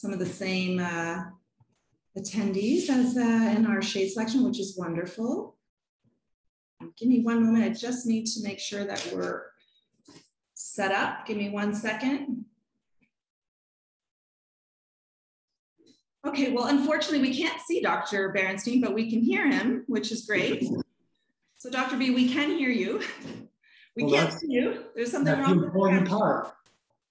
some of the same uh, attendees as uh, in our shade selection, which is wonderful. Give me one moment. I just need to make sure that we're set up. Give me one second. Okay, well, unfortunately, we can't see Dr. Berenstein, but we can hear him, which is great. So Dr. B, we can hear you. We well, can't see you. There's something wrong the important part.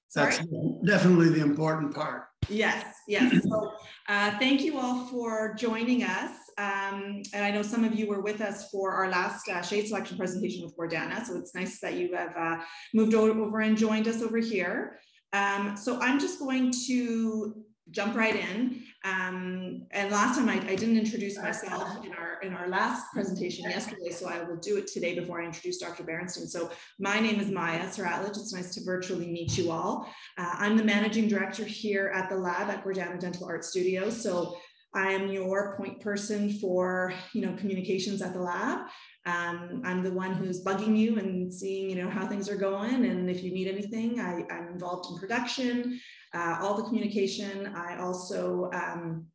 Sorry? That's definitely the important part. Yes, yes. So uh, thank you all for joining us. Um, and I know some of you were with us for our last uh, shade selection presentation with Gordana. So it's nice that you have uh, moved over and joined us over here. Um, so I'm just going to jump right in. Um, and last time I, I, didn't introduce myself in our in our last presentation yesterday, so I will do it today before I introduce Dr. Berenstein. So my name is Maya Saratlich. It's nice to virtually meet you all. Uh, I'm the managing director here at the lab at Gordana Dental Art Studio. So I am your point person for you know communications at the lab. Um, I'm the one who's bugging you and seeing, you know, how things are going. And if you need anything, I, am involved in production, uh, all the communication. I also um,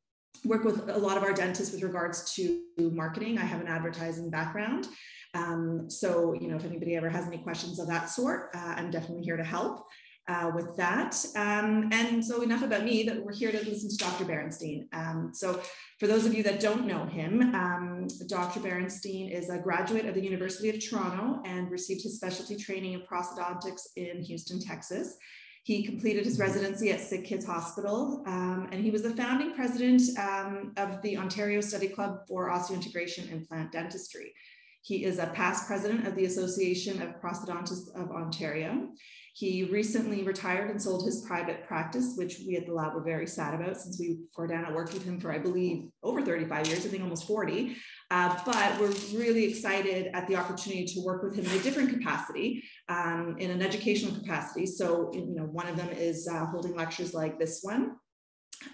work with a lot of our dentists with regards to marketing. I have an advertising background. Um, so, you know, if anybody ever has any questions of that sort, uh, I'm definitely here to help uh, with that. Um, and so enough about me that we're here to listen to Dr. Berenstein. Um, so for those of you that don't know him, um, Dr. Berenstein is a graduate of the University of Toronto and received his specialty training in prosthodontics in Houston, Texas. He completed his residency at Sick Kids Hospital, um, and he was the founding president um, of the Ontario Study Club for Osseointegration and Implant Dentistry. He is a past president of the Association of Prosthodontists of Ontario. He recently retired and sold his private practice, which we at the lab were very sad about since we, Gordana worked with him for, I believe, over 35 years, I think almost 40. Uh, but we're really excited at the opportunity to work with him in a different capacity, um, in an educational capacity. So, you know, one of them is uh, holding lectures like this one.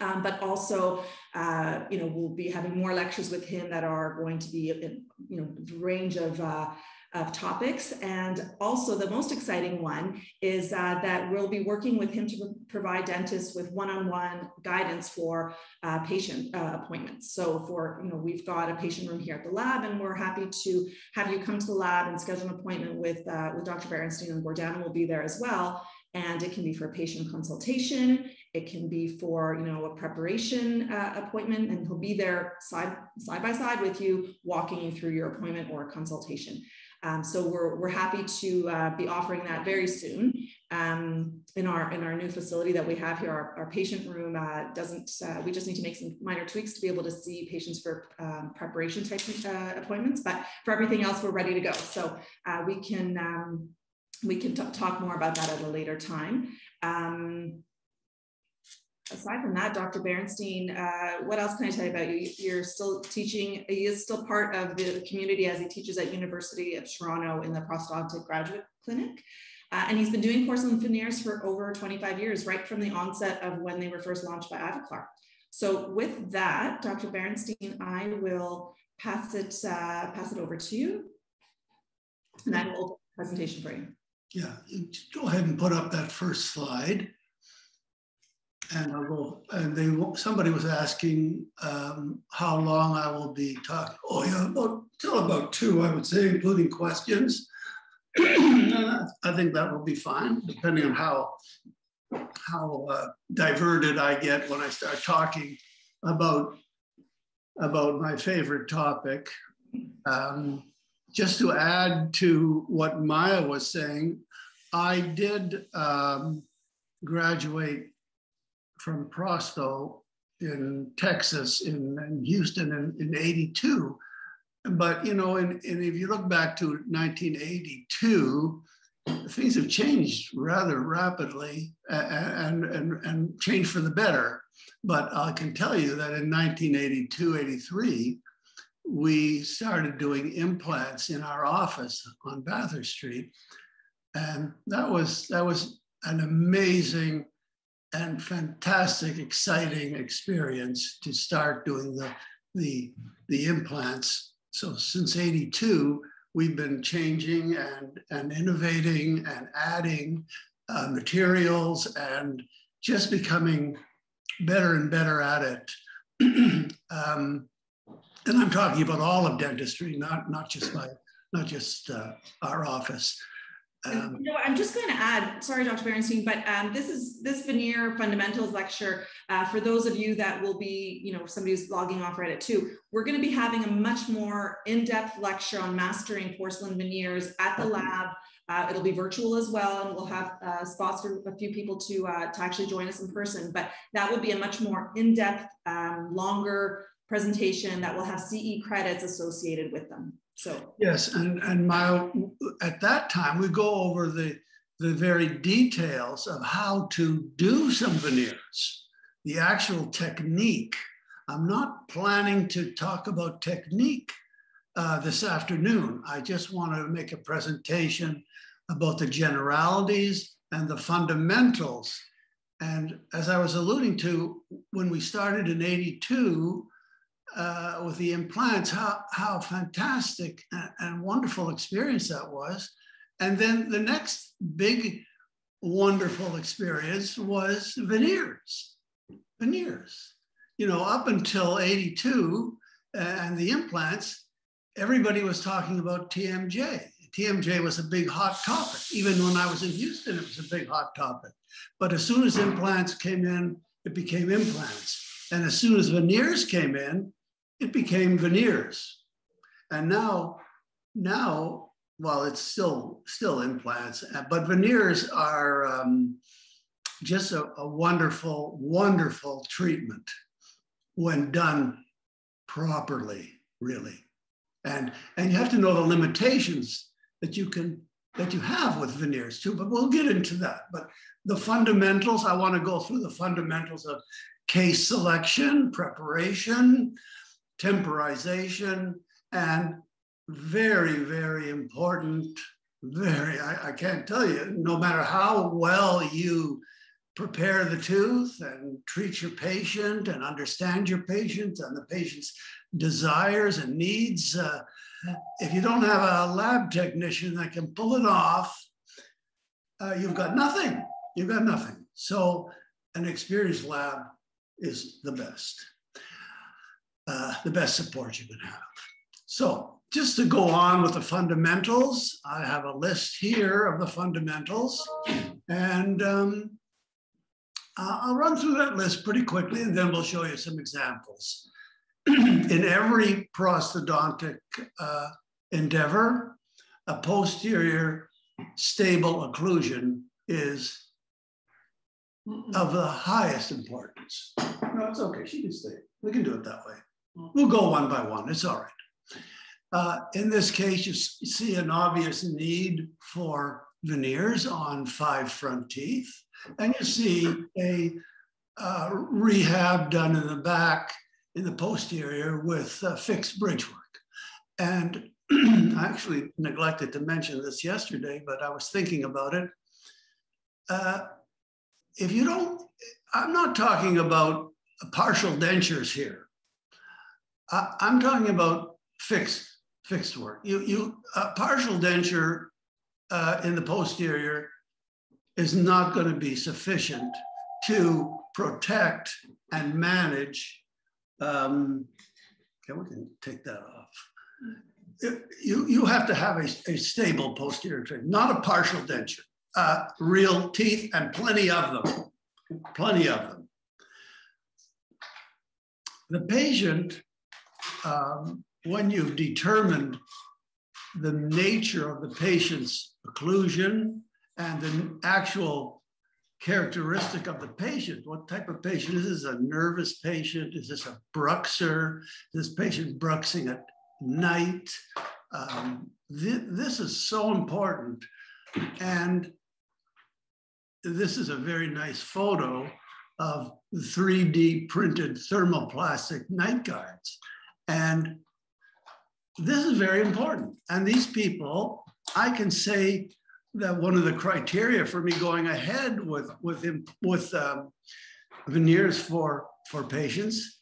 Um, but also, uh, you know, we'll be having more lectures with him that are going to be, you know, range of, uh, of topics. And also the most exciting one is uh, that we'll be working with him to provide dentists with one-on-one guidance for uh, patient uh, appointments. So for, you know, we've got a patient room here at the lab and we're happy to have you come to the lab and schedule an appointment with, uh, with Dr. Berenstein and Gordana will be there as well. And it can be for a patient consultation. It can be for you know a preparation uh, appointment, and he'll be there side side by side with you, walking you through your appointment or consultation. Um, so we're, we're happy to uh, be offering that very soon um, in our in our new facility that we have here. Our, our patient room uh, doesn't. Uh, we just need to make some minor tweaks to be able to see patients for um, preparation type uh, appointments. But for everything else, we're ready to go. So uh, we can um, we can talk more about that at a later time. Um, aside from that, Dr. Berenstein, uh, what else can I tell you about you? You're still teaching, he is still part of the community as he teaches at University of Toronto in the prosthodontic graduate clinic. Uh, and he's been doing porcelain veneers for over 25 years, right from the onset of when they were first launched by Ivoclar. So with that, Dr. Berenstein, I will pass it, uh, pass it over to you. And I will open the presentation for you. Yeah, go ahead and put up that first slide and I'll go, and they, somebody was asking um, how long I will be talking. Oh yeah, about, till about two, I would say, including questions. I think that will be fine, depending on how, how uh, diverted I get when I start talking about, about my favorite topic. Um, just to add to what Maya was saying, I did um, graduate from Prostho in Texas, in, in Houston in, in 82. But, you know, and, and if you look back to 1982, things have changed rather rapidly and, and, and changed for the better. But I can tell you that in 1982, 83, we started doing implants in our office on Bathurst Street. And that was, that was an amazing and fantastic, exciting experience to start doing the, the, the implants. So since 82, we've been changing and, and innovating and adding uh, materials and, just becoming better and better at it. um, and I'm talking about all of dentistry, not not just my not just uh, our office. Um, you know, I'm just going to add, sorry, Dr. Berenstein, but um, this is this veneer fundamentals lecture uh, for those of you that will be, you know, somebody who's logging off Reddit too. We're going to be having a much more in-depth lecture on mastering porcelain veneers at the lab. Uh, it'll be virtual as well, and we'll have uh, spots for a few people to uh, to actually join us in person. But that will be a much more in-depth, um, longer presentation that will have CE credits associated with them. So yes, and and my at that time we go over the the very details of how to do some veneers, the actual technique. I'm not planning to talk about technique uh, this afternoon. I just want to make a presentation about the generalities and the fundamentals. And as I was alluding to, when we started in 82, uh, with the implants, how, how fantastic and, and wonderful experience that was. And then the next big wonderful experience was veneers. Veneers. You know, up until 82 and the implants, everybody was talking about TMJ. TMJ was a big hot topic. Even when I was in Houston, it was a big hot topic. But as soon as implants came in, it became implants. And as soon as veneers came in, it became veneers. And now, now, well, it's still still implants, but veneers are um, just a, a wonderful, wonderful treatment when done properly, really. And and you have to know the limitations that you can that you have with veneers too. But we'll get into that. But the fundamentals, I want to go through the fundamentals of case selection, preparation, temporization, and very, very important, very, I, I can't tell you, no matter how well you prepare the tooth and treat your patient and understand your patient and the patient's desires and needs. Uh, if you don't have a lab technician that can pull it off, uh, you've got nothing. You've got nothing. So an experienced lab is the best uh, the best support you can have. So just to go on with the fundamentals, I have a list here of the fundamentals and um, I'll run through that list pretty quickly and then we'll show you some examples. In every prosthodontic uh, endeavor, a posterior stable occlusion is of the highest importance. No, it's okay, she can stay. We can do it that way. We'll go one by one, it's all right. Uh, in this case, you see an obvious need for veneers on five front teeth, and you see a uh, rehab done in the back in the posterior with uh, fixed bridge work. And I actually neglected to mention this yesterday, but I was thinking about it. Uh, if you don't, I'm not talking about partial dentures here. I, am talking about fixed fixed work. You you a partial denture uh, in the posterior is not going to be sufficient to protect and manage. Um, okay, we can take that off. You, you have to have a, a stable posterior tooth, not a partial denture. Uh, real teeth and plenty of them, plenty of them. The patient um, when you've determined the nature of the patient's occlusion and the actual characteristic of the patient. What type of patient is this? A nervous patient? Is this a bruxer? Is this patient bruxing at night? Um, th this is so important. And this is a very nice photo of 3D printed thermoplastic night guards. And this is very important. And these people, I can say that one of the criteria for me going ahead with with with um, veneers for for patients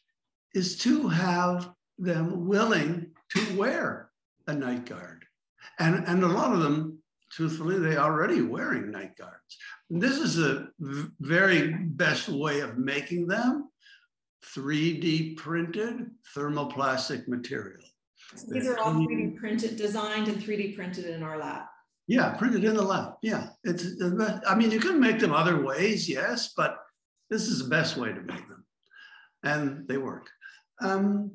is to have them willing to wear a night guard, and and a lot of them truthfully, they already wearing night guards. And this is a very best way of making them 3D printed thermoplastic material. So these are all 3D printed, designed and 3D printed in our lab. Yeah, printed in the lab. Yeah, it's. I mean, you can make them other ways, yes, but this is the best way to make them, and they work. Um,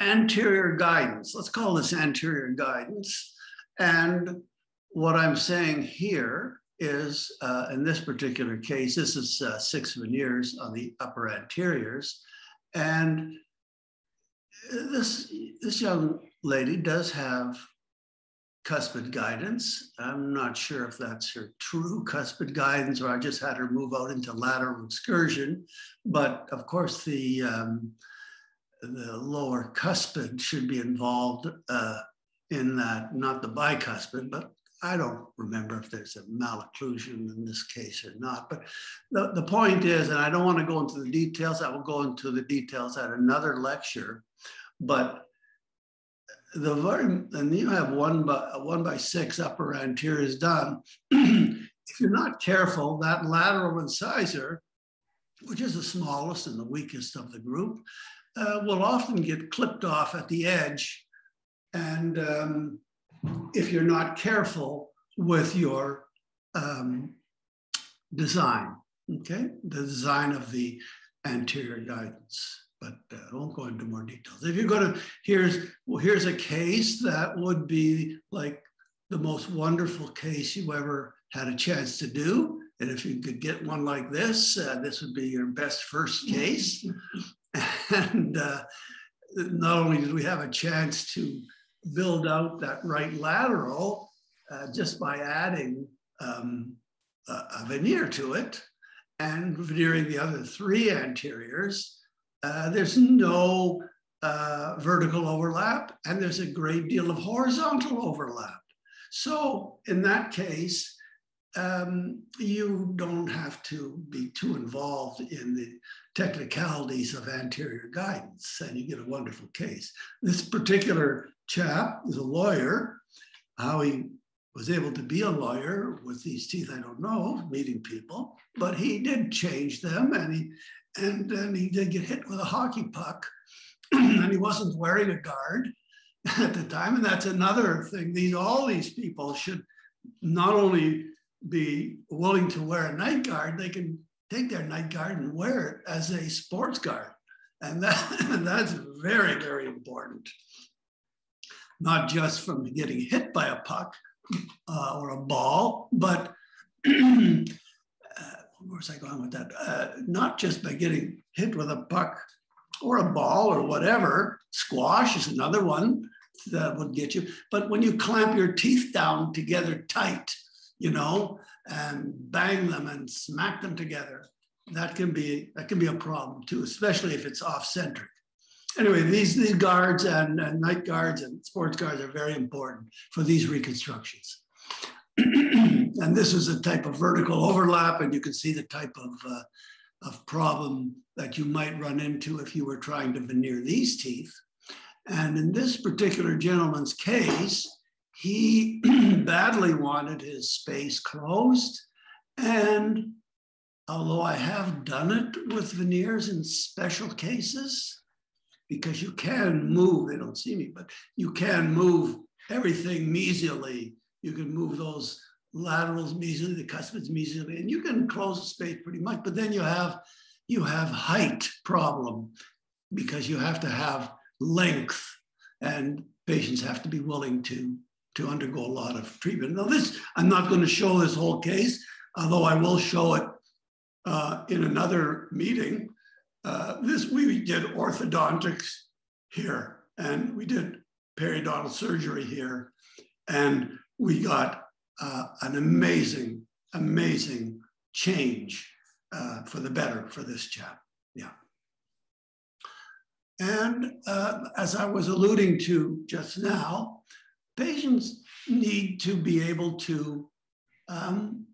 anterior guidance. Let's call this anterior guidance. And what I'm saying here is, uh, in this particular case, this is uh, six veneers on the upper anteriors. And this, this young lady does have cuspid guidance. I'm not sure if that's her true cuspid guidance or I just had her move out into lateral excursion. But of course, the, um, the lower cuspid should be involved uh, in that, not the bicuspid, but I don't remember if there's a malocclusion in this case or not. But the, the point is, and I don't want to go into the details, I will go into the details at another lecture, but the very, and you have one by, one by six upper anteriors done. if you're not careful, that lateral incisor, which is the smallest and the weakest of the group, uh, will often get clipped off at the edge. And um, if you're not careful with your um, design, okay, the design of the anterior guidance. But uh, I won't go into more details. If you go to here's well, here's a case that would be like the most wonderful case you ever had a chance to do. And if you could get one like this, uh, this would be your best first case. and uh, not only did we have a chance to build out that right lateral uh, just by adding um, a, a, veneer to it and veneering the other three anteriors, uh, there's no uh, vertical overlap and there's a great deal of horizontal overlap. So in that case, um, you don't have to be too involved in the technicalities of anterior guidance, and you get a wonderful case. This particular chap is a lawyer. How he was able to be a lawyer with these teeth, I don't know, meeting people, but he did change them, and he and then he did get hit with a hockey puck, and he wasn't wearing a guard at the time, and that's another thing. These all these people should not only be willing to wear a night guard, they can take their night guard and wear it as a sports guard. And that, that's very, very important. Not just from getting hit by a puck uh, or a ball, but uh, where was I going with that? Uh, not just by getting hit with a puck or a ball or whatever. Squash is another one that would get you. But when you clamp your teeth down together tight, you know, and bang them and smack them together. That can be that can be a problem too, especially if it's off-centric. Anyway, these, these guards and, and night guards and sports guards are very important for these reconstructions. and this is a type of vertical overlap, and you can see the type of, uh, of problem that you might run into if you were trying to veneer these teeth. And in this particular gentleman's case, he badly wanted his space closed. And although I have done it with veneers in special cases, because you can move, they don't see me, but you can move everything mesially. You can move those laterals mesially, the cuspids mesially, and you can close the space pretty much. But then you have you have height problem because you have to have length, and patients have to be willing to to undergo a lot of treatment. Now this, I'm not going to show this whole case, although I will show it uh, in another meeting. Uh, this, we did orthodontics here and we did periodontal surgery here. And we got uh, an amazing, amazing change uh, for the better for this chap. Yeah. And uh, as I was alluding to just now, patients need to be able to um,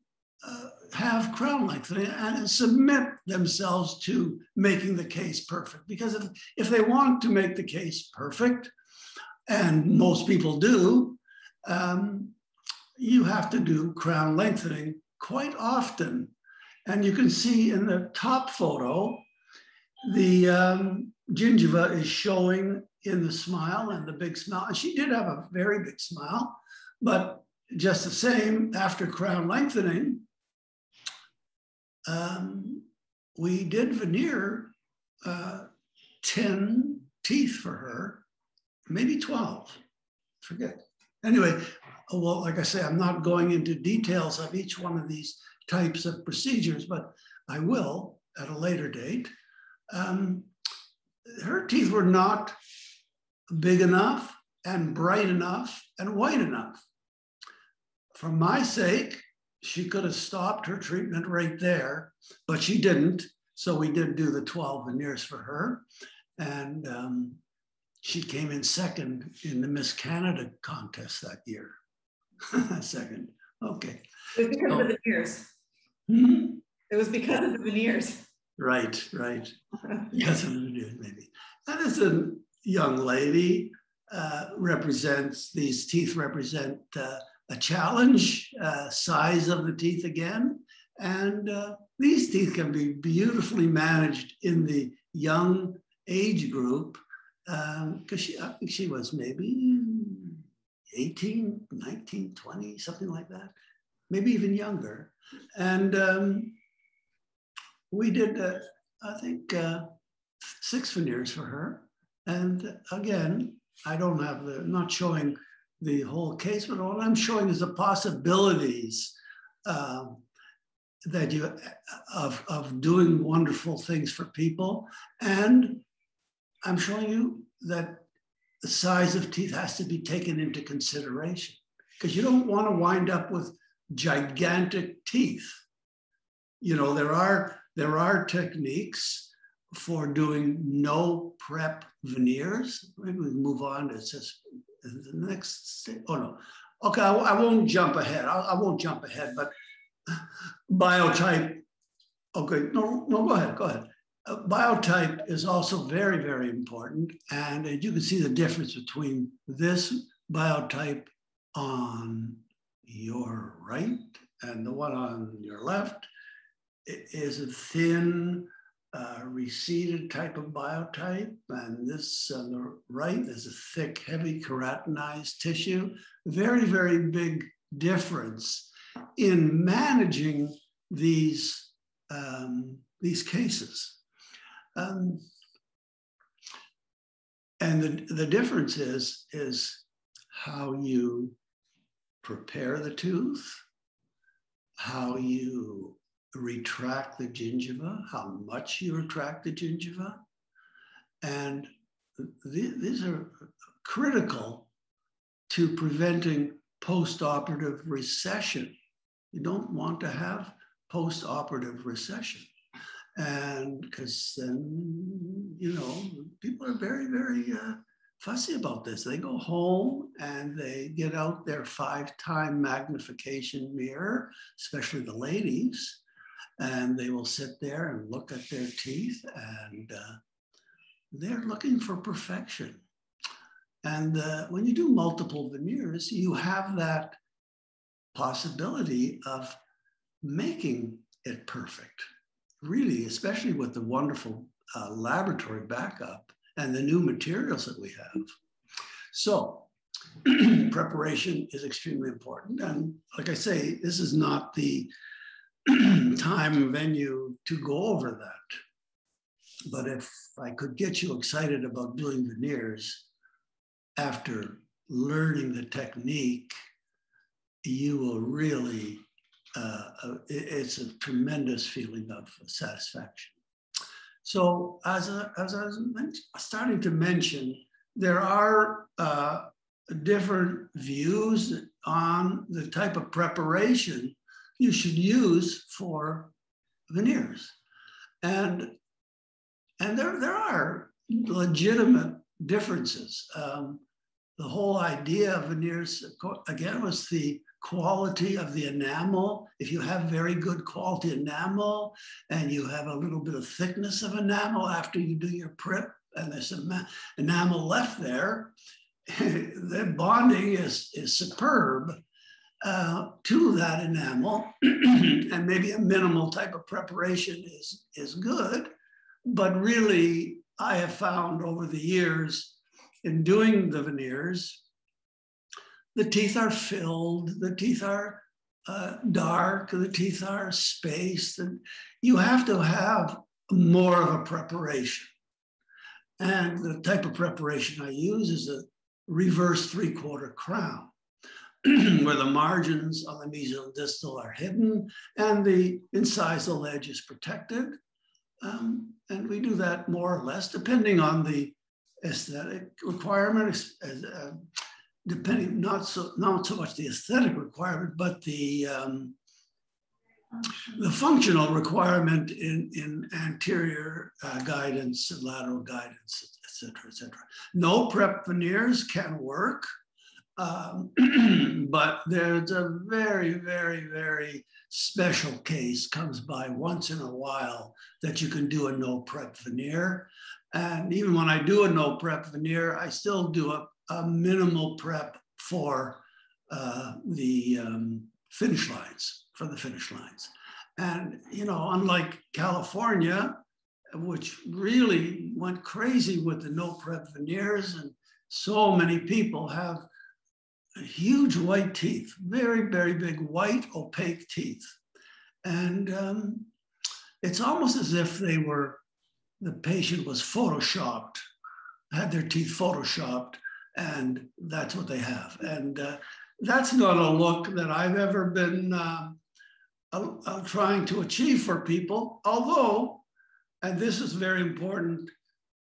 uh, have crown length and submit themselves to making the case perfect. Because if, if they want to make the case perfect, and most people do, um, you have to do crown lengthening quite often. And you can see in the top photo, the um, gingiva is showing in the smile and the big smile. And she did have a very big smile, but just the same, after crown lengthening, um, we did veneer uh, 10 teeth for her, maybe 12, forget. Anyway, well, like I say, I'm not going into details of each one of these types of procedures, but I will at a later date. Um, her teeth were not big enough and bright enough and white enough. For my sake, she could have stopped her treatment right there, but she didn't. So we did do the 12 veneers for her. And um, she came in second in the Miss Canada contest that year. second. Okay. It was because of the veneers. Hmm? It was because of the veneers. Right, right. Because of the veneers, maybe. That is a young lady, uh, represents, these teeth represent uh, a challenge, uh, size of the teeth again. And uh, these teeth can be beautifully managed in the young age group because um, she, I think she was maybe 18, 19, 20, something like that, maybe even younger. And um, we did, uh, I think, uh, six veneers for her. And again, I don't have the, not showing the whole case, but what I'm showing is the possibilities um, that you of, of doing wonderful things for people. And I'm showing you that the size of teeth has to be taken into consideration because you don't want to wind up with gigantic teeth. You know, there are there are techniques for doing no prep veneers. Maybe we move on to just the next. Oh no, okay, I, I won't jump ahead. I, I, won't jump ahead, but biotype. Okay, no, no, go ahead, go ahead. Uh, biotype is also very, very important. And uh, you can see the difference between this biotype on your right and the one on your left. It is a thin, uh, receded type of biotype. And this on the right is a thick, heavy keratinized tissue. Very, very big difference in managing these, um, these cases. Um, and the, the difference is, is how you prepare the tooth, how you retract the gingiva, how much you retract the gingiva. And th these are critical to preventing post-operative recession. You don't want to have post-operative recession and because then you know people are very very uh, fussy about this they go home and they get out their five time magnification mirror especially the ladies and they will sit there and look at their teeth and uh, they're looking for perfection and uh, when you do multiple veneers you have that possibility of making it perfect really, especially with the wonderful uh, laboratory backup and the new materials that we have. So preparation is extremely important. And like I say, this is not the time venue to go over that. But if I could get you excited about doing veneers after learning the technique, you will really uh, uh it's a tremendous feeling of satisfaction. So as, a, as I was starting to mention, there are uh, different views on the type of preparation you should use for veneers. And, and there, there are legitimate differences. Um, the whole idea of veneers, again, was the quality of the enamel. If you have very good quality enamel and you have a little bit of thickness of enamel after you do your prep and there's some enamel left there, the bonding is, is superb. Uh, to that enamel, and maybe a minimal type of preparation is, is good. But really, I have found over the years in doing the veneers, the teeth are filled, the teeth are uh, dark, the teeth are spaced, and you have to have more of a preparation. And the type of preparation I use is a reverse three quarter crown. where the margins on the mesial distal are hidden and the incisal edge is protected. Um, and we do that more or less depending on the aesthetic requirement, uh, depending not so not so much the aesthetic requirement, but the um, the functional requirement in, in anterior uh, guidance and lateral guidance, et cetera, et cetera. No prep veneers can work. Um, but there's a very, very, very special case comes by once in a while that you can do a no prep veneer. And even when I do a no prep veneer, I still do a, a minimal prep for uh, the um, finish lines, for the finish lines. And, you know, unlike California, which really went crazy with the no prep veneers and so many people have huge white teeth, very, very big white opaque teeth. And um, it's almost as if they were, the patient was photoshopped, had their teeth photoshopped, and that's what they have. And uh, that's not a look that I've ever been uh, uh, trying to achieve for people, although, and this is very important,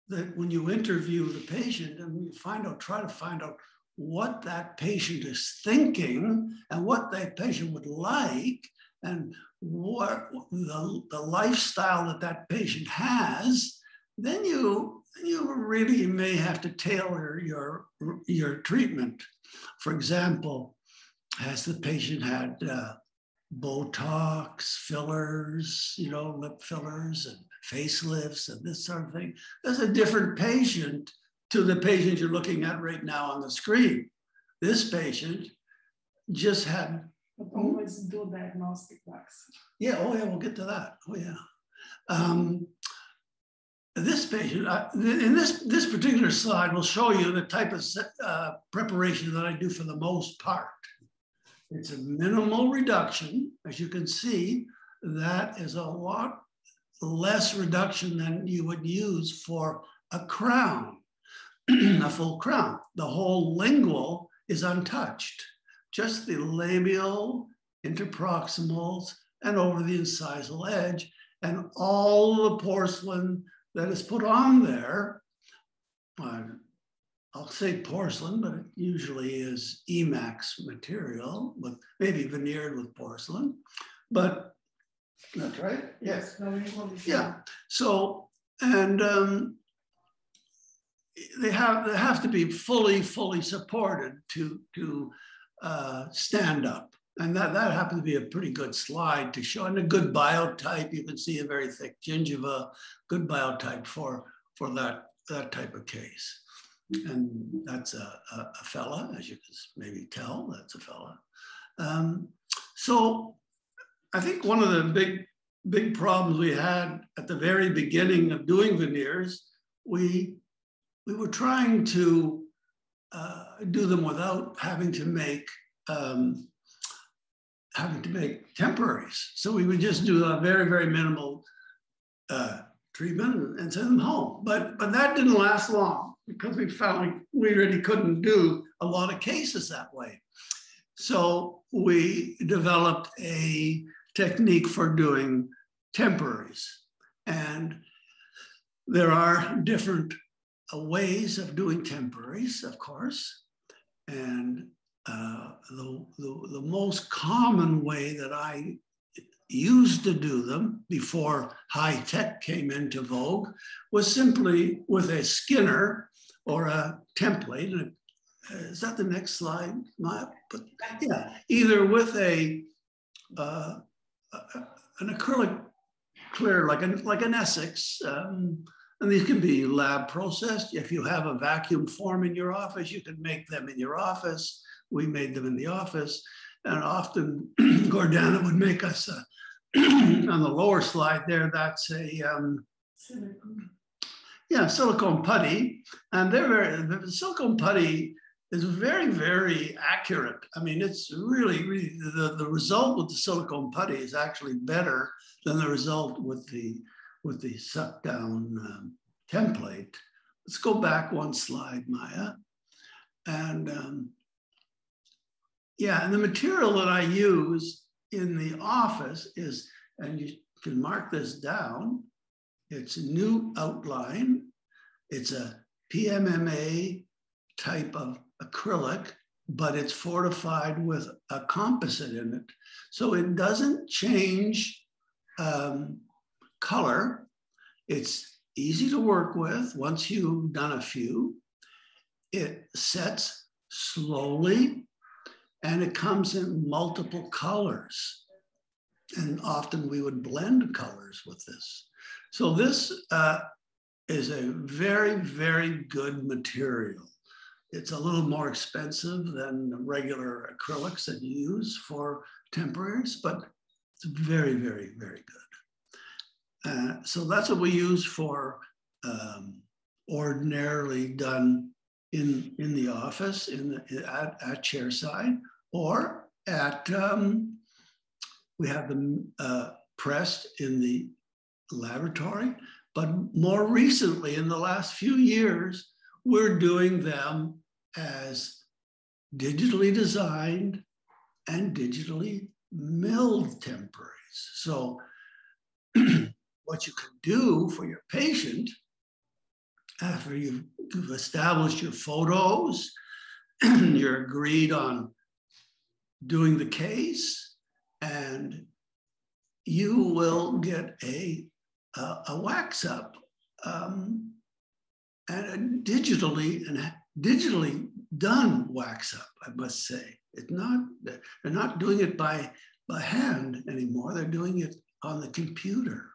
that when you interview the patient and you find out, try to find out what that patient is thinking and what that patient would like and what the, the lifestyle that that patient has, then you, you really may have to tailor your, your treatment. For example, has the patient had uh, Botox, fillers, you know, lip fillers and facelifts and this sort of thing? There's a different patient to the patient you're looking at right now on the screen. This patient just had. But always do diagnostic wax. Yeah, oh yeah, we'll get to that. Oh yeah. Um, this patient, uh, in this, this particular slide will show you the type of uh, preparation that I do for the most part. It's a minimal reduction. As you can see, that is a lot less reduction than you would use for a crown. a full crown. The whole lingual is untouched, just the labial, interproximals, and over the incisal edge, and all the porcelain that is put on there. Uh, I'll say porcelain, but it usually is Emax material, with maybe veneered with porcelain. But that's right. Yes. Yeah. So and um, they have they have to be fully fully supported to to uh, stand up. And that that happened to be a pretty good slide to show and a good biotype. You can see a very thick gingiva good biotype for for that that type of case. And that's a, a, a fella as you can maybe tell that's a fella. Um, so i think one of the big big problems we had at the very beginning of doing veneers we we were trying to uh, do them without having to make um, having to make temporaries. So we would just do a very, very minimal uh, treatment and send them home. But but that didn't last long because we found we really couldn't do a lot of cases that way. So we developed a technique for doing temporaries. And there are different ways of doing temporaries, of course. And uh, the, the, the most common way that I used to do them before high tech came into vogue was simply with a skinner or a template. And is that the next slide? My, but yeah, either with a, uh, an acrylic clear, like an, like an Essix, um, and these can be lab processed. If you have a vacuum form in your office, you can make them in your office. We made them in the office. And often Gordana would make us a, on the lower slide there, that's a, um, Silicone. yeah, silicone putty. And they're very, the silicone putty is very, very accurate. I mean, it's really, really, the, the result with the silicone putty is actually better than the result with the, with the suck down um, template. Let's go back one slide, Maya. And um, yeah, and the material that I use in the office is, and you can mark this down, it's a new outline. It's a PMMA type of acrylic, but it's fortified with a composite in it. So it doesn't change um, color. It's easy to work with once you've done a few. It sets slowly and it comes in multiple colors. And often we would blend colors with this. So this uh, is a very, very good material. It's a little more expensive than regular acrylics that you use for temporaries, but it's very, very, very good. Uh, so that's what we use for um, ordinarily done in, in the office, in the, at, at chair side, or at, um, we have them uh, pressed in the laboratory, but more recently, in the last few years, we're doing them as digitally designed and digitally milled temporaries. So what you can do for your patient after you've, established your photos, you're agreed on doing the case, and you will get a a, a wax up um, and digitally and digitally done wax up, I must say. It's not, they're not doing it by, by hand anymore. They're doing it on the computer.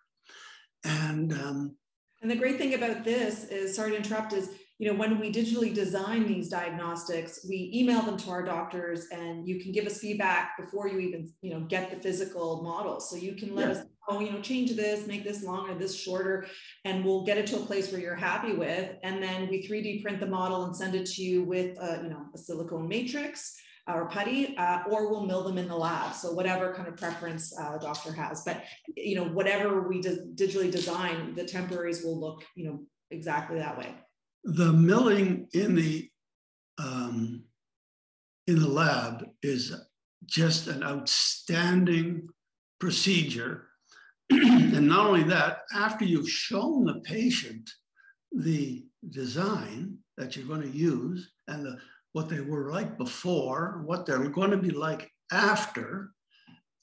And um, and the great thing about this is, sorry to interrupt, is you know, when we digitally design these diagnostics, we email them to our doctors and you can give us feedback before you even, you know, get the physical model. So you can let yeah. us oh you know, change this, make this longer, this shorter, and we'll get it to a place where you're happy with. And then we 3D print the model and send it to you with, uh, you know, a silicone matrix or putty, uh, or we'll mill them in the lab. So whatever kind of preference uh, doctor has, but you know, whatever we digitally design, the temporaries will look, you know, exactly that way the milling in the um, in the lab is just an outstanding procedure. and not only that, after you've shown the patient the design that you're going to use and the, what they were like before, what they're going to be like after,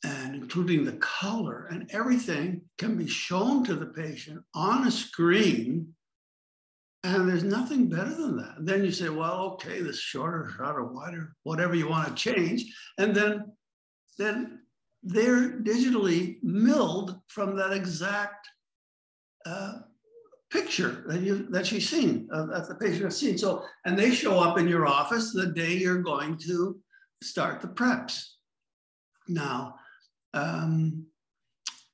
and including the color and everything can be shown to the patient on a screen and there's nothing better than that. And then you say, well, okay, this shorter, shorter, wider, whatever you want to change. And then, then they're digitally milled from that exact uh, picture that you that you've seen uh, that the patient has seen. So, and they show up in your office the day you're going to start the preps. Now, um,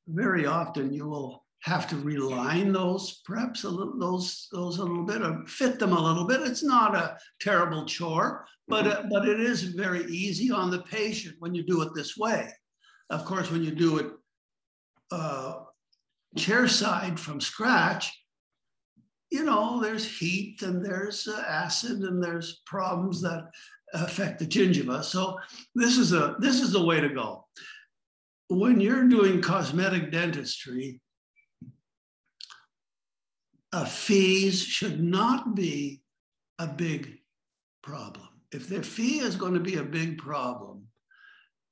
very often you will have to reline those perhaps a little, those those a little bit or fit them a little bit. It's not a terrible chore, but uh, but it is very easy on the patient when you do it this way. Of course, when you do it uh, chair side from scratch, you know there's heat and there's uh, acid and there's problems that affect the gingiva. So this is a this is the way to go. When you're doing cosmetic dentistry, uh, fees should not be a big problem. If their fee is going to be a big problem,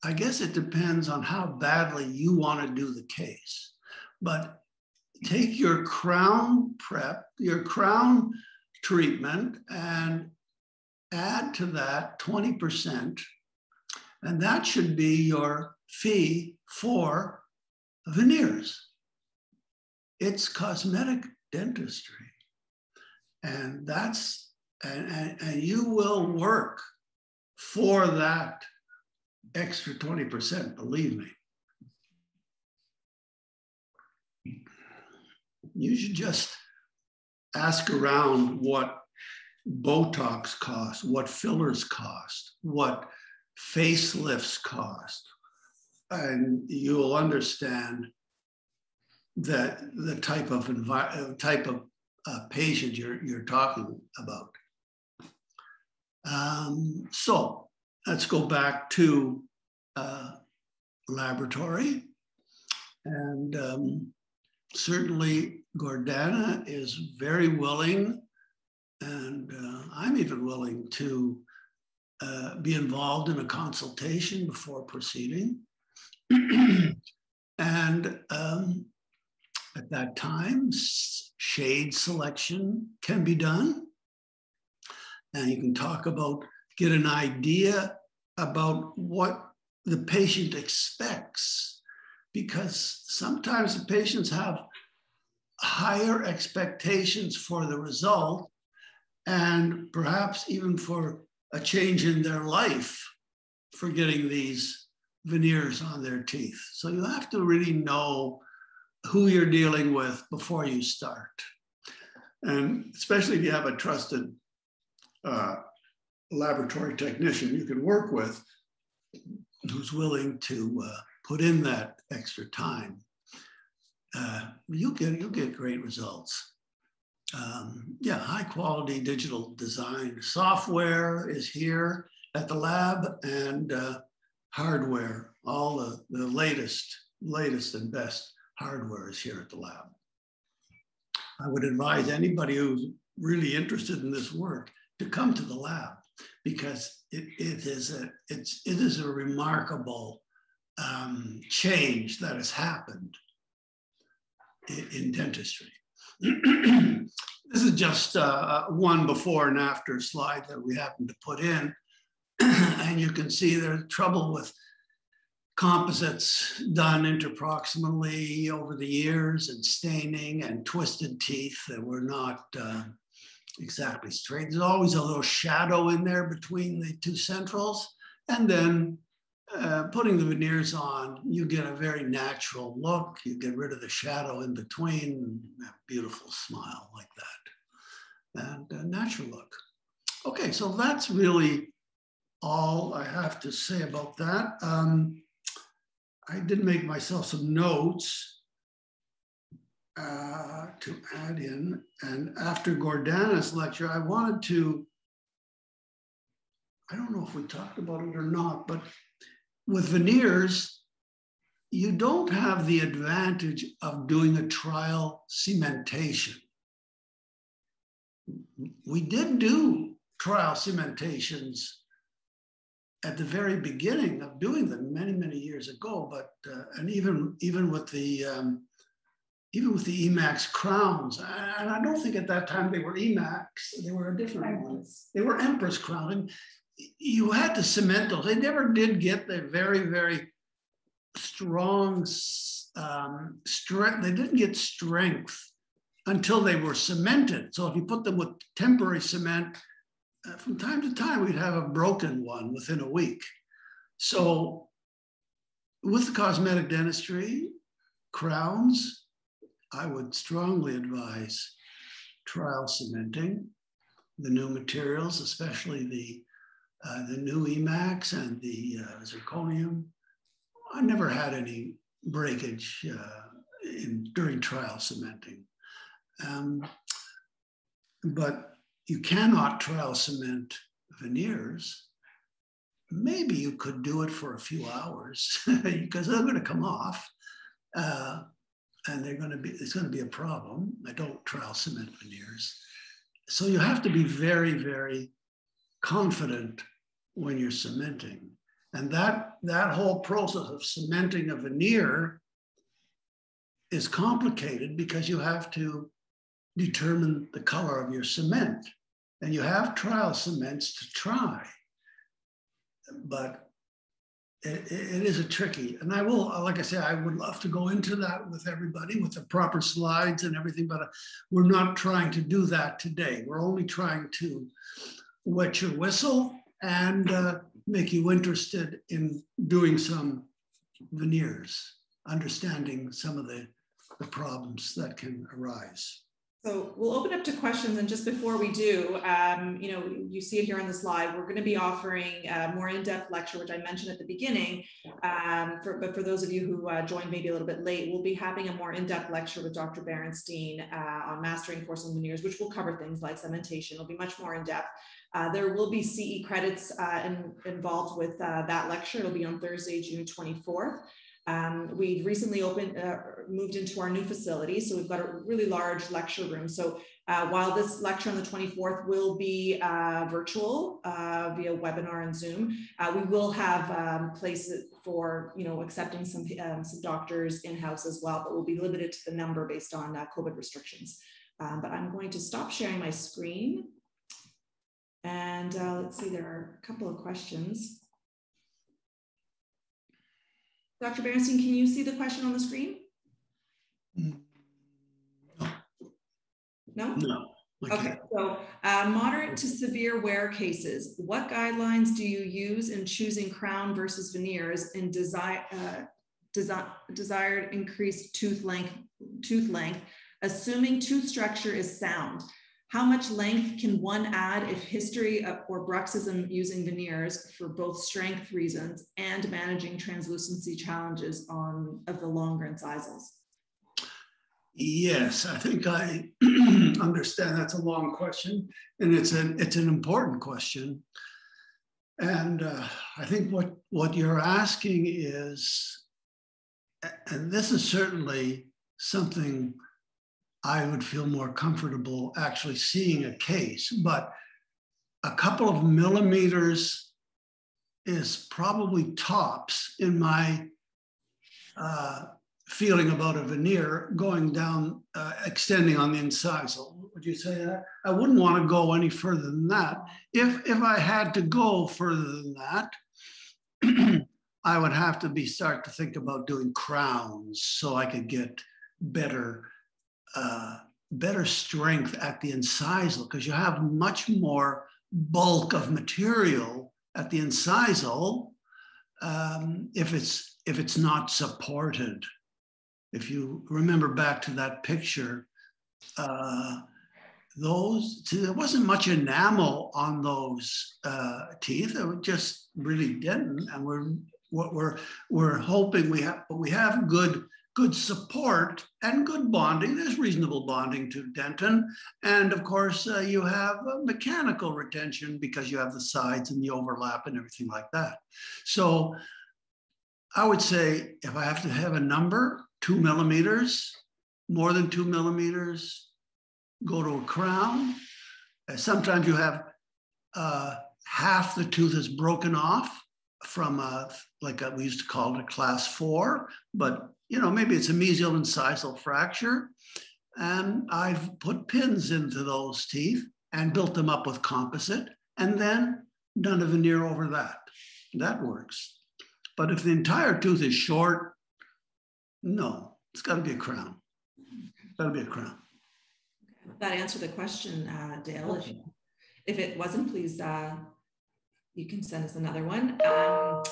I guess it depends on how badly you want to do the case. But take your crown prep, your crown treatment, and add to that 20%. And that should be your fee for veneers. It's cosmetic dentistry. And that's, and, and, and you will work for that extra 20%, believe me. You should just ask around what Botox costs, what fillers cost, what facelifts cost, and you'll understand that the type of envi- type of uh, patient you're, you're talking about. Um, so let's go back to uh, laboratory. And um, certainly Gordana is very willing, and uh, I'm even willing to uh, be involved in a consultation before proceeding. and um, at that time, shade selection can be done. And you can talk about, get an idea about what the patient expects, because sometimes the patients have higher expectations for the result and perhaps even for a change in their life for getting these veneers on their teeth. So you have to really know who you're dealing with before you start. And especially if you have a trusted uh, laboratory technician you can work with who's willing to uh, put in that extra time, uh, you'll get you'll get great results. Um, yeah, high quality digital design software is here at the lab and uh, hardware, all the, the latest, latest and best hardware is here at the lab. I would advise anybody who's really interested in this work to come to the lab because it, it is a it's it is a remarkable um, change that has happened in, in dentistry. this is just uh, one before and after slide that we happen to put in, and you can see there's trouble with composites done interproximally over the years and staining and twisted teeth that were not uh, exactly straight. There's always a little shadow in there between the two centrals. And then uh, putting the veneers on, you get a very natural look. You get rid of the shadow in between, beautiful smile like that, and a natural look. Okay, so that's really all I have to say about that. Um, I did make myself some notes uh, to add in. And after Gordana's lecture, I wanted to, I don't know if we talked about it or not, but with veneers, you don't have the advantage of doing a trial cementation. We did do trial cementations at the very beginning of doing them many, many years ago, but, uh, and even, even with the, um, even with the Emax crowns, and I don't think at that time they were Emax, they were a different one. They were Empress crown. And you had to cement those. They never did get the very, very strong um, strength. They didn't get strength until they were cemented. So if you put them with temporary cement, uh, from time to time we'd have a broken one within a week. So with the cosmetic dentistry, crowns, I would strongly advise trial cementing the new materials, especially the uh, the new Emax and the uh, zirconium. I never had any breakage uh, in, during trial cementing. Um, but you cannot trial cement veneers. Maybe you could do it for a few hours because they're going to come off. Uh, and they're going to be it's going to be a problem. I don't trial cement veneers, so you have to be very very confident when you're cementing, and that that whole process of cementing a veneer is complicated because you have to determine the color of your cement, and you have trial cements to try, but it, it is a tricky, and I will, like I say, I would love to go into that with everybody with the proper slides and everything, but uh, we're not trying to do that today. We're only trying to wet your whistle and uh, make you interested in doing some veneers, understanding some of the, the problems that can arise. So we'll open up to questions, and just before we do, um, you know, you see it here on the slide. We're going to be offering a more in-depth lecture, which I mentioned at the beginning. Um, for, but for those of you who uh, joined maybe a little bit late, we'll be having a more in-depth lecture with Dr. Berenstein uh, on mastering porcelain veneers, which will cover things like cementation. It'll be much more in-depth. Uh, there will be CE credits uh, in, involved with uh, that lecture. It'll be on Thursday, June 24th. Um, we've recently opened, uh, moved into our new facility, so we've got a really large lecture room. So uh, while this lecture on the 24th will be uh, virtual via webinar and Zoom, we will have um, places for you know accepting some um, some doctors in house as well, but we'll be limited to the number based on COVID restrictions. Um, but I'm going to stop sharing my screen, and let's see, there are a couple of questions. Dr. Berenstein, can you see the question on the screen? No. No? No. Okay, so uh, moderate to severe wear cases, what guidelines do you use in choosing crown versus veneers in desi uh, desi desired increased tooth length, tooth length, assuming tooth structure is sound? How much length can one add if history or bruxism using veneers for both strength reasons and managing translucency challenges on of the longer incisals? Yes, I think I understand that's a long question and it's an, it's an important question. And uh, I think what, what you're asking is, and this is certainly something I would feel more comfortable actually seeing a case. But a couple of millimeters is probably tops in my uh, feeling about a veneer going down, uh, extending on the incisal. Would you say that? I wouldn't want to go any further than that. If, if I had to go further than that, I would have to be start to think about doing crowns so I could get better uh, better strength at the incisal because you have much more bulk of material at the incisal um, if it's if it's not supported. If you remember back to that picture, uh, those see, there wasn't much enamel on those uh, teeth. It was just really dentin, and we're what we're we're hoping we have, but we have good good support and good bonding. There's reasonable bonding to dentin. And of course, uh, you have mechanical retention because you have the sides and the overlap and everything like that. So I would say if I have to have a number, two millimeters, more than two millimeters, go to a crown. Uh, sometimes you have uh, half the tooth is broken off from a, like a, we used to call it a class four, but you know, maybe it's a mesial incisal fracture. And I've put pins into those teeth and built them up with composite and then done a veneer over that. That works. But if the entire tooth is short, no, it's got to be a crown. Got to be a crown. That answered the question, uh, Dale. If, if, it wasn't, please, uh, you can send us another one. Um,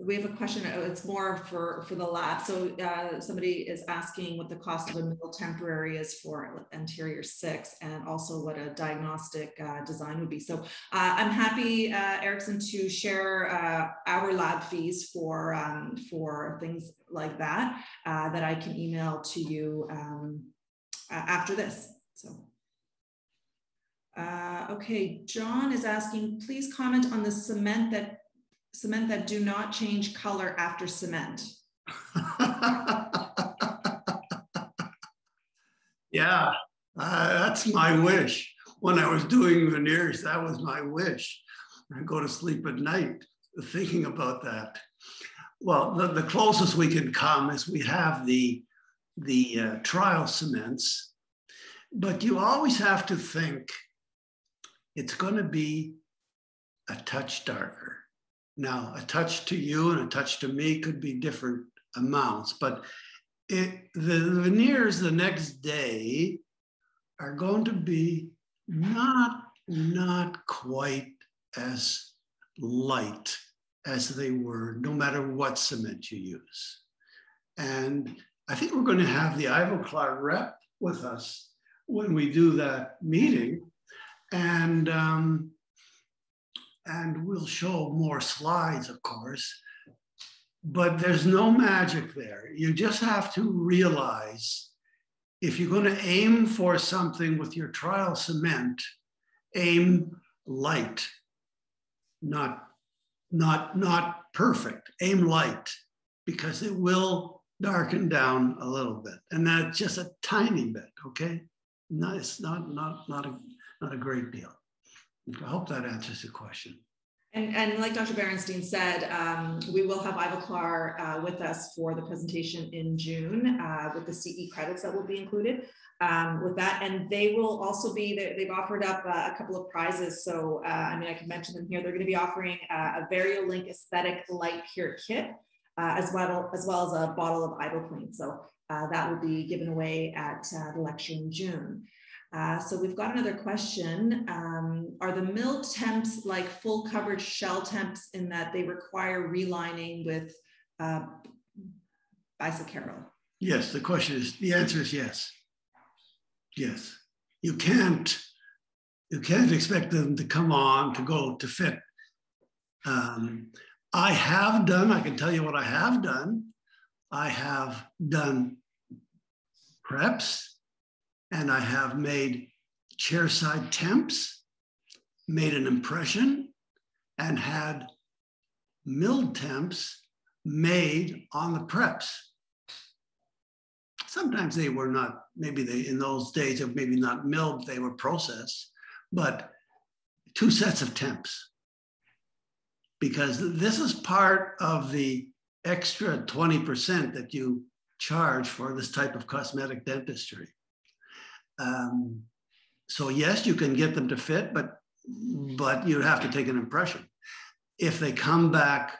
we have a question. Oh, it's more for for the lab. So uh, somebody is asking what the cost of a milled temporary is for anterior six, and also what a diagnostic uh, design would be. So uh, I'm happy, uh, Erickson, to share uh, our lab fees for um, for things like that uh, that I can email to you um, after this. So. okay, John is asking, please comment on the cement that cement that do not change color after cement. yeah, uh, that's my wish. When I was doing veneers, that was my wish. I go to sleep at night thinking about that. Well, the, the closest we can come is we have the, the uh, trial cements, but you always have to think it's going to be a touch darker. Now, a touch to you and a touch to me could be different amounts, but it, the, veneers the next day are going to be not, not quite as light as they were, no matter what cement you use. And I think we're going to have the Ivoclar rep with us when we do that meeting. And, um, and we'll show more slides, of course. But there's no magic there. You just have to realize if you're going to aim for something with your trial cement, aim light, not, not, not perfect, aim light, because it will darken down a little bit. And that's just a tiny bit, okay? No, it's not, not, not, a, not a great deal. I hope that answers the question. And, and like Dr. Berenstein said, um, we will have Ivoclar uh, with us for the presentation in June uh, with the CE credits that will be included um, with that. And they will also be, they've offered up uh, a couple of prizes. So, uh, I mean, I can mention them here. They're going to be offering uh, a Variolink Aesthetic Light Pure Kit, uh, as, well, as well as a bottle of Ivoclean. So that will be given away at the lecture in June. Uh, so we've got another question. Um, are the mill temps like full coverage shell temps in that they require relining with uh, bis-acryl? Yes, the question is, the answer is yes. Yes. You can't, you can't expect them to come on to go to fit. Um, I have done, I can tell you what I have done. I have done preps and I have made chairside temps, made an impression, and had milled temps made on the preps. Sometimes they were not, maybe they, in those days, of maybe not milled, they were processed, but two sets of temps. Because this is part of the extra 20% that you charge for this type of cosmetic dentistry. Um, so yes, you can get them to fit, but but you have to take an impression. If they come back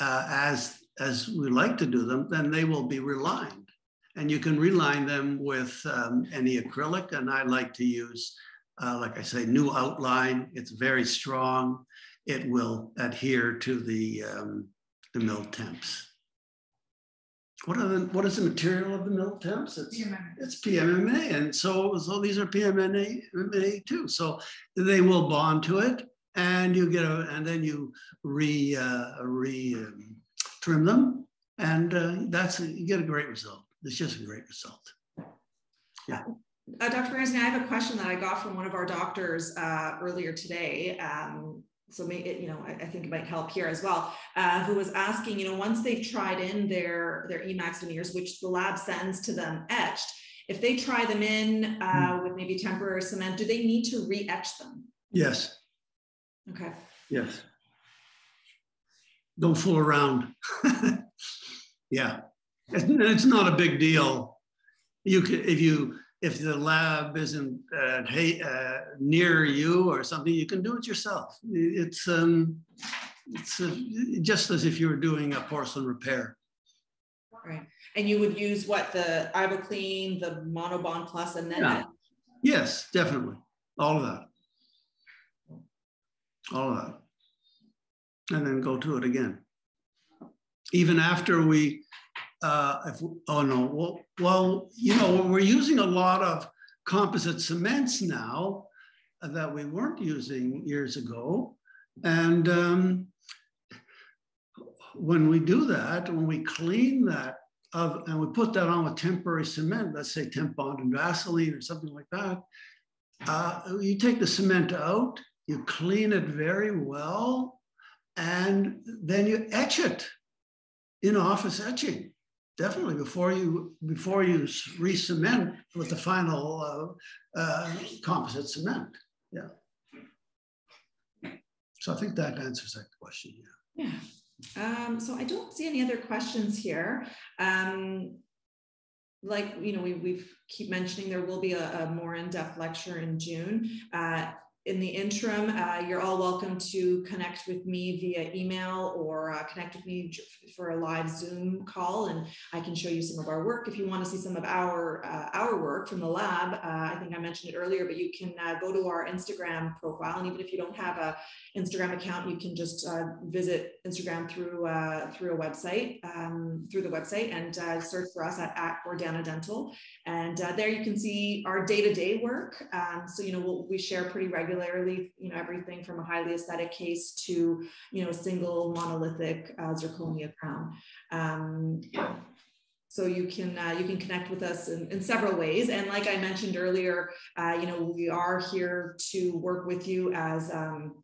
uh, as as we like to do them, then they will be relined, and you can reline them with um, any acrylic. And I like to use, uh, like I say, new outline. It's very strong. It will adhere to the um, the mill temps. What are the what is the material of the mill temps? It's PMMA. it's PMMA, and so so these are PMMA too. So they will bond to it, and you get a and then you re uh, re um, trim them, and uh, that's a, you get a great result. It's just a great result. Yeah. Uh, Dr. Berenstein, I have a question that I got from one of our doctors uh, earlier today. Um, so maybe you know I, I, think it might help here as well uh, who was asking you know once they've tried in their their emax veneers which the lab sends to them etched if they try them in uh, hmm. with maybe temporary cement do they need to re-etch them? Yes. Okay. Yes. Don't fool around. Yeah. It's, it's not a big deal. You can if you if the lab isn't uh, hey, uh, near you or something, you can do it yourself. It's, um, it's uh, just as if you were doing a porcelain repair. Right. And you would use what the Ivoclean, the Monobond Plus, and then yeah. Yes, definitely. All of that. All of that. And then go to it again. Even after we uh, if, oh no, well, well, you know, we're using a lot of composite cements now that we weren't using years ago. And um, when we do that, when we clean that of, and we put that on with temporary cement, let's say temp bond and Vaseline or something like that, uh, you take the cement out, you clean it very well, and then you etch it in office etching definitely before you before you re-cement with the final uh, uh, composite cement. Yeah. So I think that answers that question. Yeah. Yeah. Um, so I don't see any other questions here. Um, like you know, we we keep mentioning there will be a, a more in-depth lecture in June. Uh, in the interim, uh, you're all welcome to connect with me via email or uh, connect with me for a live Zoom call, and I can show you some of our work. If you want to see some of our uh, our work from the lab, uh, I think I mentioned it earlier, but you can uh, go to our Instagram profile, and even if you don't have a Instagram account, you can just uh, visit Instagram through through a website um, through the website and search for us at, at Gordana Dental, and there you can see our day to day work. Um, so you know we'll, we share pretty regularly regularly, you know, everything from a highly aesthetic case to, you know, a single monolithic uh, zirconia crown. Um, so you can uh, you can connect with us in, in, several ways. And like I mentioned earlier, uh, you know, we are here to work with you as um,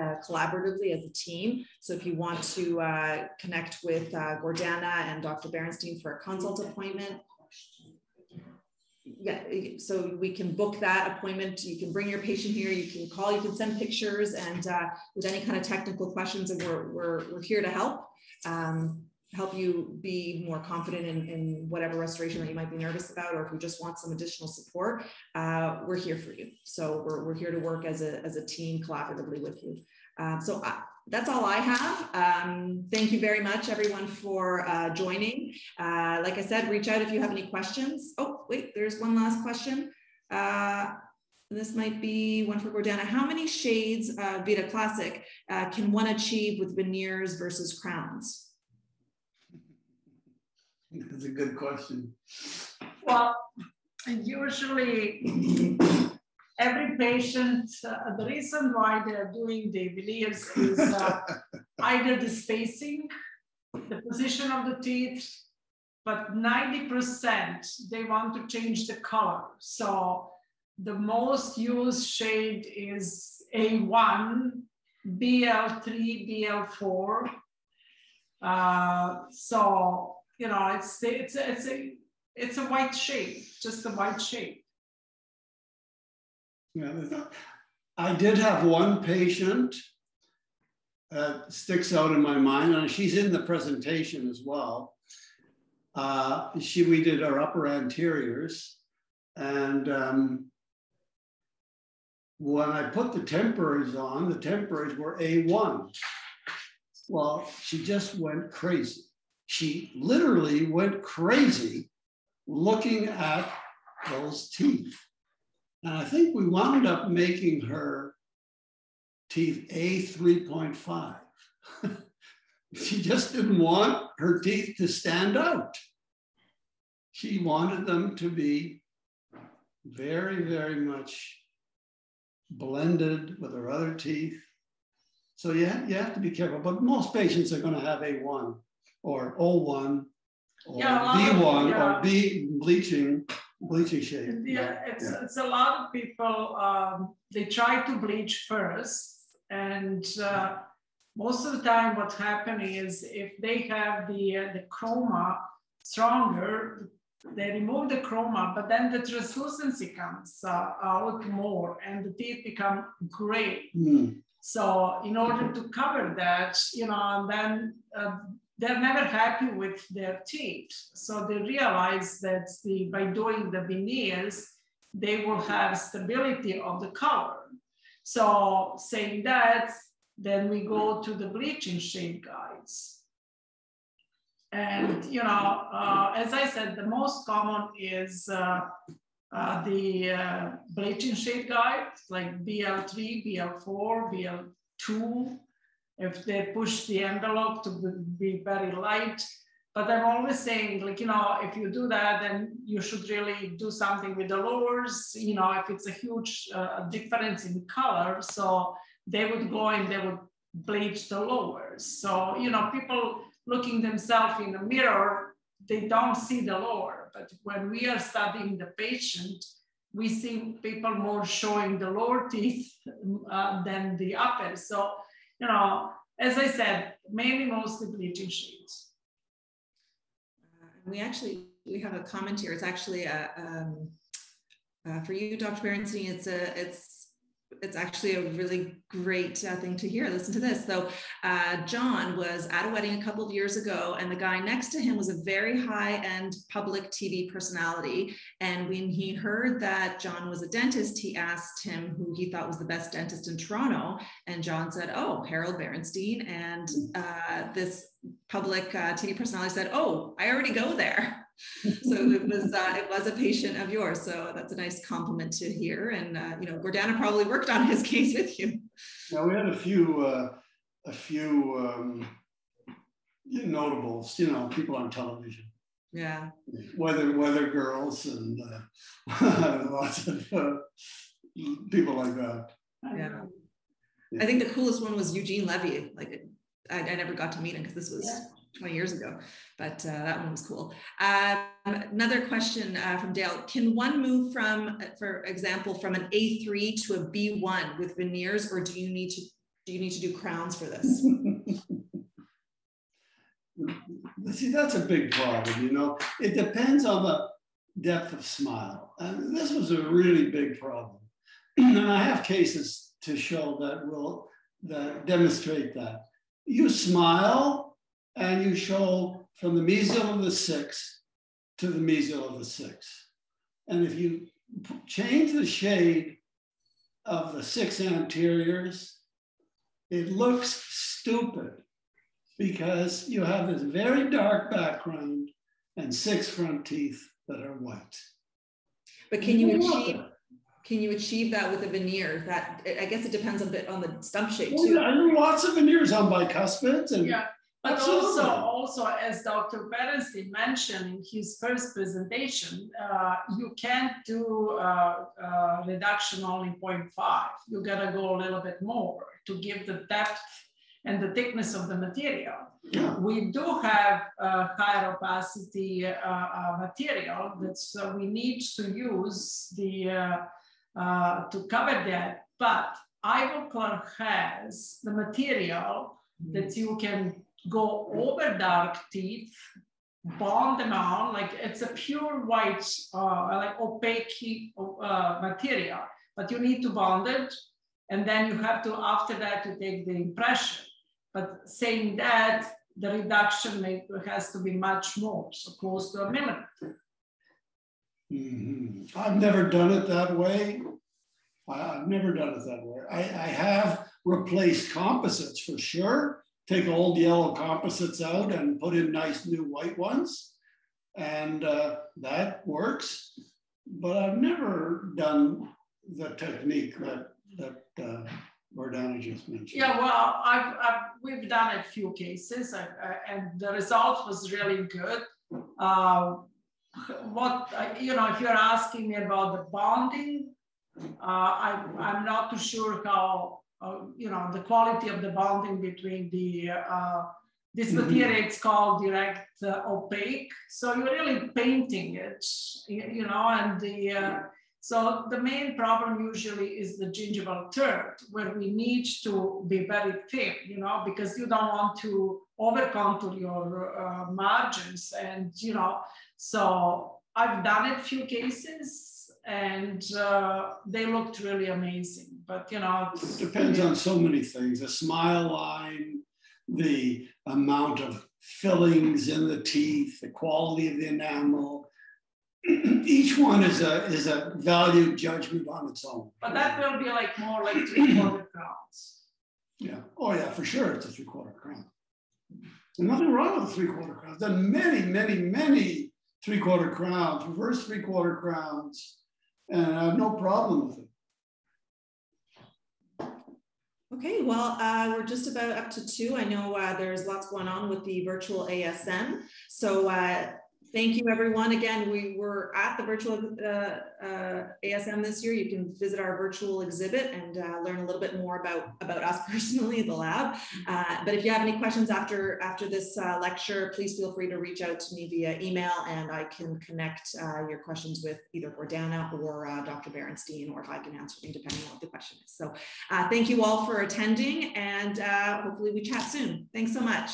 uh, collaboratively as a team. So if you want to uh, connect with uh, Gordana and Dr. Berenstein for a consult appointment, yeah, so we can book that appointment. You can bring your patient here. You can call. You can send pictures, and uh, with any kind of technical questions, and we're we're we're here to help. Um, help you be more confident in, in whatever restoration that you might be nervous about, or if you just want some additional support, uh, we're here for you. So we're, we're here to work as a, as a team collaboratively with you. Uh, so I, that's all I have. Um, thank you very much, everyone, for uh, joining. Uh, like I said, reach out if you have any questions. Oh, wait, there's one last question. Uh, this might be one for Gordana. How many shades Vita Classic uh, can one achieve with veneers versus crowns? That's a good question. Well, usually every patient, uh, the reason why they're doing the veneers is uh, either the spacing, the position of the teeth, but 90% they want to change the color. So the most used shade is A1, BL3, BL4. Uh, so, you know, it's, it's, it's, a, it's a white shade, just a white shade. Yeah, I did have one patient that sticks out in my mind, and she's in the presentation as well. Uh, she, we did our upper anteriors, and um, when I put the temporaries on, the temporaries were A1. Well, she just went crazy. She literally went crazy looking at those teeth. And I think we wound up making her teeth A3.5. she just didn't want her teeth to stand out. She wanted them to be very, very much blended with her other teeth. So you you have to be careful, but most patients are going to have A1 or O1 or yeah, B1 yeah. or B bleaching bleaching shade. Yeah, it's, yeah. it's a lot of people, um, they try to bleach first. And uh, most of the time what's happening is if they have the, uh, the chroma stronger, they remove the chroma, but then the translucency comes uh, out more and the teeth become gray. Mm. So in order to cover that, you know, and then uh, they're never happy with their teeth. So they realize that the, by doing the veneers, they will have stability of the color. So saying that, then we go to the bleaching shade guides. And, you know, uh, as I said, the most common is uh, uh, the uh, bleaching shade guide, like BL3, BL4, BL2, if they push the envelope to be very light. But I'm always saying, like, you know, if you do that, then you should really do something with the lowers, you know, if it's a huge uh, difference in color. So they would go and they would bleach the lowers. So, you know, people looking themselves in the mirror, they don't see the lower. But when we are studying the patient, we see people more showing the lower teeth uh, than the upper. So you know, as I said, mainly mostly bleaching shades. Uh, we actually, we have a comment here. It's actually a, um, uh, for you, Dr. Berenstein, it's a, it's it's actually a really great uh, thing to hear. Listen to this. So, uh, John was at a wedding a couple of years ago, and the guy next to him was a very high end public TV personality. And when he heard that John was a dentist, he asked him who he thought was the best dentist in Toronto. And John said, Oh, Harold Berenstein. And uh, this public uh, TV personality said, "Oh, I already go there." So it was uh, it was a patient of yours. So that's a nice compliment to hear. And uh, you know, Gordana probably worked on his case with you. Now we had a few uh, a few um, notables, you know, people on television. Yeah. Weather weather girls and uh, lots of uh, people like that. Yeah. I think the coolest one was Eugene Levy. Like I, I never got to meet him because this was yeah. 20 years ago, but uh, that one was cool. Um, another question uh, from Dale. Can one move from, for example, from an A3 to a B1 with veneers, or do you need to, do you need to do crowns for this? See, that's a big problem, you know. It depends on the depth of smile. And this was a really big problem. and I have cases to show that will that demonstrate that you smile and you show from the mesial of the six to the mesial of the six. And if you change the shade of the six anteriors, it looks stupid because you have this very dark background and six front teeth that are white. But can you achieve can you achieve that with a veneer? That I guess it depends a bit on the stump shape too. Well, I know lots of veneers on bicuspids and yeah. But also, also as Dr. Berenstein mentioned in his first presentation, uh, you can't do uh, uh, reduction only 0.5. You gotta go a little bit more to give the depth and the thickness of the material. Yeah. We do have higher opacity uh, material that we need to use the uh, to cover that. But Ivoclar has the material that you can go over dark teeth, bond them on, like it's a pure white, uh, like opaque uh, material, but you need to bond it. And then you have to, after that, to take the impression. But saying that, the reduction has to be much more, so close to a millimeter. Mm-hmm. I've never done it that way. I've never done it that way. I, I have replaced composites for sure. Take old yellow composites out and put in nice new white ones. And uh, that works. But I've never done the technique that, that uh, Gordana just mentioned. Yeah, well, I've, I've, we've done a few cases I, I, and the result was really good. Uh, what, you know, if you're asking me about the bonding, uh, I, I'm not too sure how, uh, you know, the quality of the bonding between the, uh, this mm-hmm. material, it's called direct opaque. So you're really painting it, you know, and the, so the main problem usually is the gingival third, where we need to be very thin, you know, because you don't want to over contour your uh, margins. And, you know, so I've done it few cases and uh, they looked really amazing. But you know, it depends on so many things: the smile line, the amount of fillings in the teeth, the quality of the enamel. Each one is a is a value judgment on its own. But that will be like more like three quarter crowns. Yeah. Oh yeah, for sure, it's a three quarter crown. There's nothing wrong with a three quarter crown. Done many, many, many three quarter crowns, reverse three quarter crowns and I have no problem with it. Okay, well, uh, we're just about up to two. I know uh, there's lots going on with the virtual ASM. So uh, Thank you, everyone. Again, we were at the virtual uh, uh, ASM this year. You can visit our virtual exhibit and uh, learn a little bit more about, about us personally, the lab. Uh, but if you have any questions after, after this uh, lecture, please feel free to reach out to me via email and I can connect uh, your questions with either Gordana or Dr. Berenstein, or if I can answer them, depending on what the question is. So thank you all for attending and hopefully we chat soon. Thanks so much.